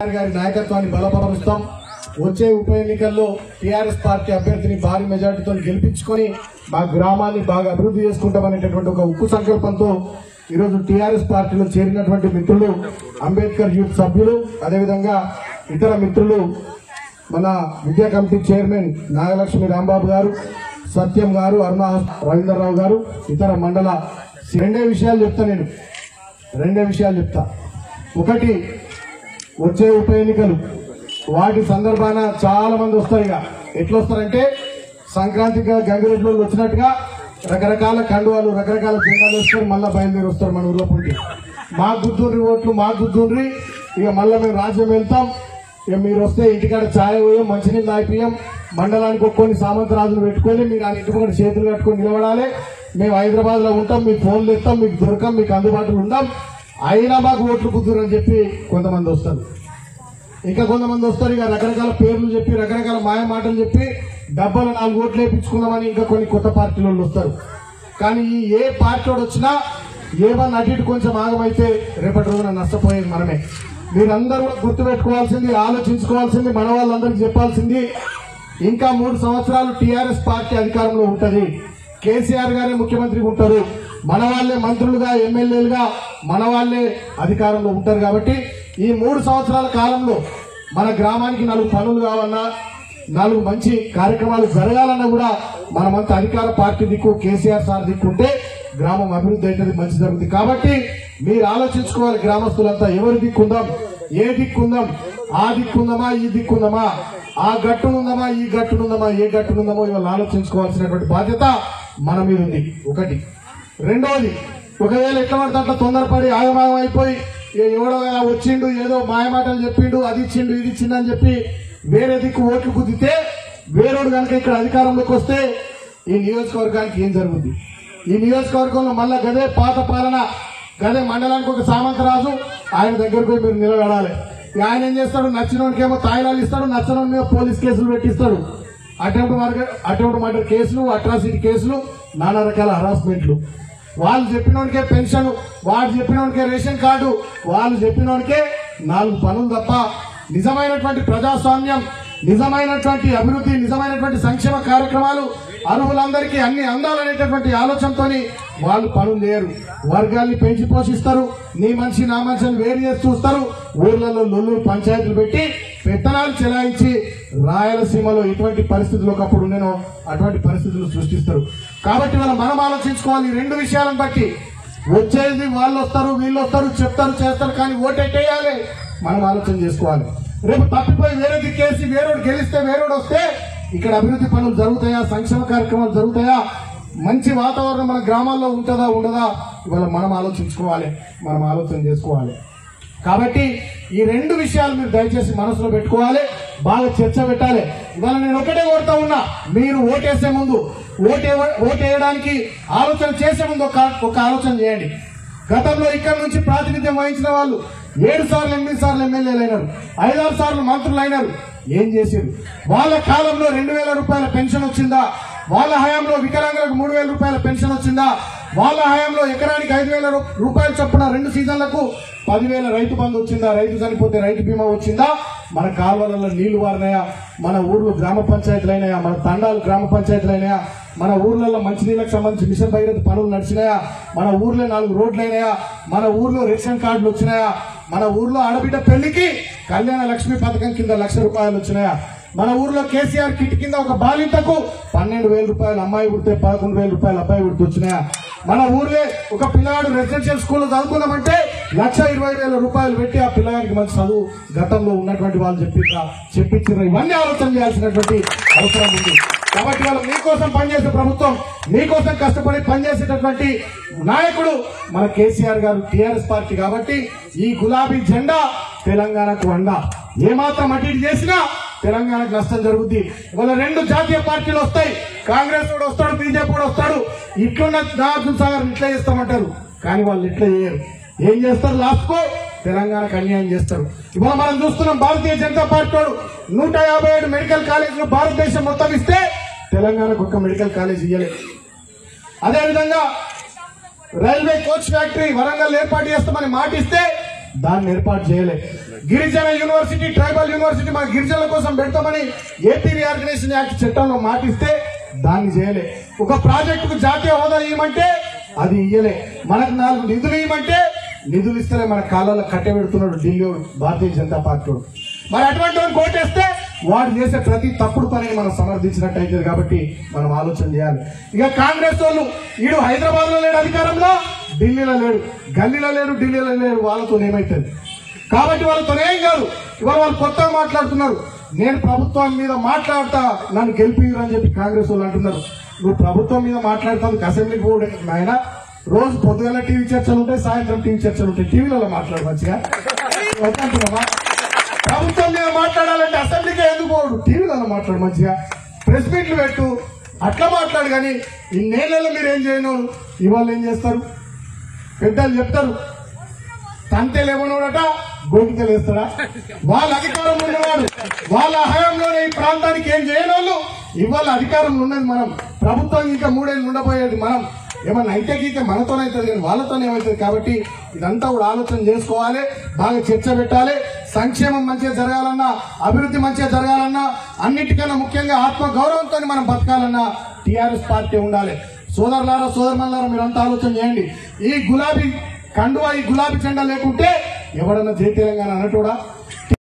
గారి నాయకత్వాన్ని బలపరుస్తాం. వచ్చే ఉప ఎన్నికల్లో టీఆర్ఎస్ పార్టీ అభ్యర్థిని భారీ మెజార్టీతో గెలిపించుకొని మా గ్రామాన్ని బాగా అభివృద్ధి చేసుకుంటామనేటటువంటి ఒక ఉక్కు సంకల్పంతో ఈరోజు టీఆర్ఎస్ పార్టీలో చేరినటువంటి మిత్రులు అంబేద్కర్ యూత్ సభ్యులు అదేవిధంగా ఇతర మిత్రులు మన విద్యా కమిటీ చైర్మన్ నాగలక్ష్మి రాంబాబు గారు సత్యం గారు అరుణ రవీంద్రరావు గారు ఇతర మండల రెండే విషయాలు చెప్తా నేను. రెండే విషయాలు చెప్తా. ఒకటి వచ్చే ఉప ఎన్నికలు. వాటి సందర్భాన చాలా మంది వస్తారు ఇక. ఎట్లా వస్తారంటే సంక్రాంతిగా గంగిరెడ్డి వచ్చినట్టుగా రకరకాల కండువాలు రకరకాల జెండాలు వేస్తారు మళ్ళీ బయలుదేరి వస్తారు మన ఊర్లో పుట్టి. మా గుద్దూరి ఓట్లు మా గుద్దూరి ఇక మళ్ళీ మేము రాజ్యం వెళ్తాం. ఇక మీరు వస్తే ఇంటికాడ ఛాయ్ పోయాం మంచినీళ్ళు తాగిపోయాం. మండలానికి ఒక్కొని సామంతరాజులు పెట్టుకొని మీరు ఆ ఇంటి చేతులు కట్టుకొని నిలబడాలి. మేము హైదరాబాద్లో ఉంటాం మీకు ఫోన్లు ఇస్తాం మీకు దొరకం మీకు అందుబాటులో ఉందాం. అయినా మాకు ఓట్లు కుదురు అని చెప్పి కొంతమంది వస్తారు. ఇంకా కొంతమంది వస్తారు ఇక రకరకాల పేర్లు చెప్పి రకరకాల మాయ మాటలు చెప్పి డబ్బాలు నాలుగు ఓట్లు వేయించుకుందామని ఇంకా కొన్ని కొత్త పార్టీల వాళ్ళు వస్తారు. కానీ ఈ ఏ పార్టీ వచ్చినా ఏమన్నా అటు ఇటు కొంచెం ఆగమైతే రేపటి రోజున నష్టపోయేది మనమే. మీరందరూ కూడా గుర్తుపెట్టుకోవాల్సింది ఆలోచించుకోవాల్సింది మన వాళ్ళందరికీ చెప్పాల్సింది ఇంకా మూడు సంవత్సరాలు టీఆర్ఎస్ పార్టీ అధికారంలో ఉంటుంది. కేసీఆర్ గారే ముఖ్యమంత్రిగా ఉంటారు. మన వాళ్ళే మంత్రులుగా ఎమ్మెల్యేలుగా మన వాళ్ళే అధికారంలో ఉంటారు కాబట్టి ఈ మూడు సంవత్సరాల కాలంలో మన గ్రామానికి నాలుగు పనులు కావాలన్నా నాలుగు మంచి కార్యక్రమాలు జరగాలన్నా కూడా మనమంతా అధికార పార్టీ దిక్కు కేసీఆర్ సార్ దిక్కుంటే గ్రామం అభివృద్ధి అవుతుంది మంచి జరుగుతుంది. కాబట్టి మీరు ఆలోచించుకోవాలి గ్రామస్తులంతా ఎవరి దిక్కుందాం ఏ దిక్కుందాం ఆ దిక్కుందామా ఈ దిక్కుందామా ఆ గట్టునుందామా ఈ గట్టునుందామా ఏ గట్టునుందామో ఇవాళ ఆలోచించుకోవాల్సినటువంటి బాధ్యత మన మీద ఉంది. ఒకటి. రెండవది ఒకవేళ ఎట్లా పడితే అట్లా తొందరపడి ఆగమాగం అయిపోయి ఎవడో వచ్చిండు ఏదో మాయమాటలు చెప్పిండు అది ఇచ్చిండు ఇది ఇచ్చిండు అని చెప్పి వేరే దిక్కు ఓట్లు కుదితే వేరేడు కనుక ఇక్కడ అధికారంలోకి వస్తే ఈ నియోజకవర్గానికి ఏం జరుగుతుంది ఈ నియోజకవర్గంలో మళ్ళా గదే పాత పాలన గదే మండలానికి ఒక సామంతరాజు ఆయన దగ్గరకు మీరు నిలబడాలి. ఆయన ఏం చేస్తాడు? నచ్చినోడికి ఏమో తాయిలాలు ఇస్తాడు నచ్చినోడి మీద పోలీస్ కేసులు పెట్టిస్తాడు. అటెంప్ట్ మర్డర్ అటెంప్ట్ మర్డర్ కేసులు అట్రాసిటీ కేసులు నానా రకాల హరాస్మెంట్లు వాళ్ళు చెప్పినోడికే పెన్షన్ వాడు చెప్పినోడికే రేషన్ కార్డు వాళ్ళు చెప్పినోడికే నాలుగు పనులు తప్ప నిజమైనటువంటి ప్రజాస్వామ్యం నిజమైనటువంటి అభివృద్ధి నిజమైనటువంటి సంక్షేమ కార్యక్రమాలు అర్హులందరికీ అన్ని అందాలనేటటువంటి ఆలోచనతోని వాళ్ళు పనులు చేయరు. వర్గాల్ని పెంచి పోషిస్తారు. నీ మనిషి నా మనిషిని వేరు చేసి చూస్తారు. ఊర్లలో లొల్లు పంచాయతీలు పెట్టి పెత్తనాలు చెలాయించి రాయలసీమలో ఎటువంటి పరిస్థితులు ఒకప్పుడు ఉండేనో అటువంటి పరిస్థితులు సృష్టిస్తారు. కాబట్టి మనం మనం ఆలోచించుకోవాలి రెండు విషయాలను బట్టి. వచ్చేది వాళ్ళు వస్తారు వీళ్ళు వస్తారు చెప్తారు చేస్తారు కానీ ఓటెట్టేయాలి మనం ఆలోచన చేసుకోవాలి. రేపు తప్పిపోయి వేరే దిక్కేసి వేరేడు గెలిస్తే వేరేడు వస్తే ఇక్కడ అభివృద్ధి పనులు జరుగుతాయా? సంక్షేమ కార్యక్రమాలు జరుగుతాయా? మంచి వాతావరణం మన గ్రామాల్లో ఉంటుందా ఉండదా? ఇవాళ మనం ఆలోచించుకోవాలి మనం ఆలోచన చేసుకోవాలి. కాబట్టి ఈ రెండు విషయాలు మీరు దయచేసి మనసులో పెట్టుకోవాలి బాగా చర్చ పెట్టాలి. ఇవాళ నేను ఒకటే కోరుతా ఉన్నా మీరు ఓటేసే ముందు ఓటే ఓటేయడానికి ఆలోచన చేసే ముందు ఒక ఒక ఆలోచన చేయండి. గతంలో ఇక్కడ నుంచి ప్రాతినిధ్యం వహించిన వాళ్ళు ఏడు సార్లు ఎనిమిది సార్లు ఎమ్మెల్యేలు అయినారు ఐదారు సార్లు మంత్రులు అయినారు. ఏం చేశారు? వాళ్ళ కాలంలో రెండు వేల రూపాయల పెన్షన్ వచ్చిందా? వాళ్ళ హయాంలో వికలాంగులకు మూడు వేల రూపాయల పెన్షన్ వచ్చిందా? వాళ్ళ హయాంలో ఎకరానికి ఐదు వేల రూపాయలు చొప్పున రెండు సీజన్లకు పదివేల రైతు బంధు వచ్చిందా? రైతు చనిపోతే రైతు బీమా వచ్చిందా? మన కాలువలలో నీళ్ళు వారినాయా? మన ఊర్లో గ్రామ పంచాయతీలైనాయా? మన తండాలు గ్రామ పంచాయతీలైనాయా? మన ఊర్లలో మంచినీళ్ళకి సంబంధించి మిషన్ భగీరథ పనులు నడిచినాయా? మన ఊర్లో నాలుగు రోడ్లైనాయా? మన ఊర్లో రేషన్ కార్డులు వచ్చినాయా? మన ఊర్లో ఆడబిడ్డ పెళ్ళికి కళ్యాణ లక్ష్మి పథకం కింద లక్ష రూపాయలు వచ్చినాయా? మన ఊర్లో కేసీఆర్ కిట్ కింద ఒక బాలింతకు పన్నెండు వేల రూపాయలు అమ్మాయి పుడితే పదకొండు వేల రూపాయలు అబ్బాయి పుడితే వచ్చినాయా మన ఊర్లే ఒక పిల్లగాడు రెసిడెన్షియల్ స్కూల్ చదువుకుందామంటే లక్ష ఇరవై వేల రూపాయలు పెట్టి ఆ పిల్లగాడికి మంచి చదువు గతంలో ఉన్నటువంటి వాళ్ళు చెప్పిర్రా చెప్పించారు ఇవన్నీ ఆలోచన చేయాల్సినటువంటి అవసరం ఉంది. కాబట్టి వాళ్ళు మీకోసం పనిచేసే ప్రభుత్వం మీకోసం కష్టపడి పనిచేసేటటువంటి నాయకుడు మన కేసీఆర్ గారు టీఆర్ఎస్ పార్టీ కాబట్టి ఈ గులాబీ జెండా తెలంగాణకు అండ. ఏమాత్రం అటు చేసినా తెలంగాణకు నష్టం జరుగుద్ది. ఇవాళ రెండు జాతీయ పార్టీలు వస్తాయి. కాంగ్రెస్ కూడా వస్తాడు బీజేపీ కూడా వస్తాడు. ఇట్లున్న నాగార్జున సాగర్ ఇట్లా చేస్తామంటారు. కానీ వాళ్ళు ఇట్లా చేయరు. ఏం చేస్తారు? లాస్ట్కో తెలంగాణకు అన్యాయం చేస్తారు. ఇవాళ మనం చూస్తున్నాం భారతీయ జనతా పార్టీ వాడు నూట యాభై ఏడు మెడికల్ కాలేజీలు భారతదేశం మొత్తం ఇస్తే తెలంగాణకు ఒక్క మెడికల్ కాలేజ్ ఇవ్వలేదు అదేవిధంగా రైల్వే కోచ్ ఫ్యాక్టరీ వరంగల్ ఏర్పాటు చేస్తామని మాటిస్తే దాన్ని ఏర్పాటు చేయలే. గిరిజన యూనివర్సిటీ ట్రైబల్ యూనివర్సిటీ మన గిరిజనుల కోసం పెడతామని ఏపీ రీఆర్గనైజేషన్ యాక్ట్ చట్టంలో మాటిస్తే దాన్ని చేయలే. ఒక ప్రాజెక్టుకు జాతీయ హోదా ఇవ్వమంటే అది ఇయ్యలే. మనకు నాలుగు నిధులు ఇవ్వమంటే నిధులు ఇస్తేనే మన కాలంలో కట్టబెడుతున్నాడు ఢిల్లీ భారతీయ జనతా పార్టీ మరి అటువంటి కోటేస్తే వాడు చేసే ప్రతి తప్పుడు పనిని మనం సమర్థించినట్టు అవుతుంది కాబట్టి మనం ఆలోచన చేయాలి. ఇక కాంగ్రెస్ వాళ్ళు ఈడు హైదరాబాద్లో లేడు అధికారంలో. ఢిల్లీలో లేడు గల్లీలో లేడు ఢిల్లీలో లేడు వాళ్ళతో ఏమైతుంది? కాబట్టి వాళ్ళతో ఏం కాదు. ఇవాళ వాళ్ళు కొత్తగా మాట్లాడుతున్నారు. నేను ప్రభుత్వం మీద మాట్లాడతా నన్ను గెలిపిరు అని చెప్పి కాంగ్రెస్ వాళ్ళు అంటున్నారు. నువ్వు ప్రభుత్వం మీద మాట్లాడుతావు అసెంబ్లీకి పోవడం ఆయన రోజు పొద్దుగల టీవీ చర్చలు ఉంటాయి సాయంత్రం టీవీ చర్చలు ఉంటాయి. టీవీలలో మాట్లాడు మంచిగా. వద్దంటున్నావా ప్రభుత్వం మీద మాట్లాడాలంటే అసెంబ్లీకి ఎందుకు పోడు? టీవీలలో మాట్లాడు మంచిగా. ప్రెస్ మీట్లు పెట్టు అట్లా మాట్లాడు కానీ ఇన్నేళ్ళలో మీరు ఏం చేయను ఇవాళ ఏం చేస్తారు? పెద్దలు చెప్తారు. తంతేలు ఏమన్నాడట గోటికలు వేస్తాడా వాళ్ళ అధికారం ఉన్నవాడు వాళ్ళ హయాంలోనే ఈ ప్రాంతానికి ఏం చేయని వాళ్ళు ఇవాళ అధికారం ఉన్నది మనం. ప్రభుత్వం ఇంకా మూడేళ్ళు ఉండబోయేది మనం. ఏమన్నా అయితే గీతే మనతోనైతుంది కానీ వాళ్ళతోనే ఏమవుతుంది కాబట్టి ఇదంతా కూడా ఆలోచన చేసుకోవాలి బాగా చర్చ పెట్టాలి. సంక్షేమం మంచిగా జరగాలన్నా అభివృద్ధి మంచిగా జరగాలన్నా అన్నిటికన్నా ముఖ్యంగా ఆత్మ గౌరవంతో మనం బతకాలన్నా టీఆర్ఎస్ పార్టీ ఉండాలి. సోదరులారా సోదరులారా మీరంతా ఆలోచన చేయండి. ఈ గులాబీ కండువా ఈ గులాబీ జెండా లేకుంటే ఎవడన్నా జై తెలంగాణ అన్నట్టుడా